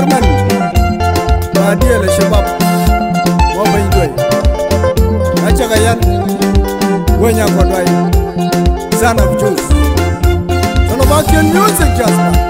gorman madiele shebab mobeidoy acagayan wenyakodway zanabjos sonobaken musik jasma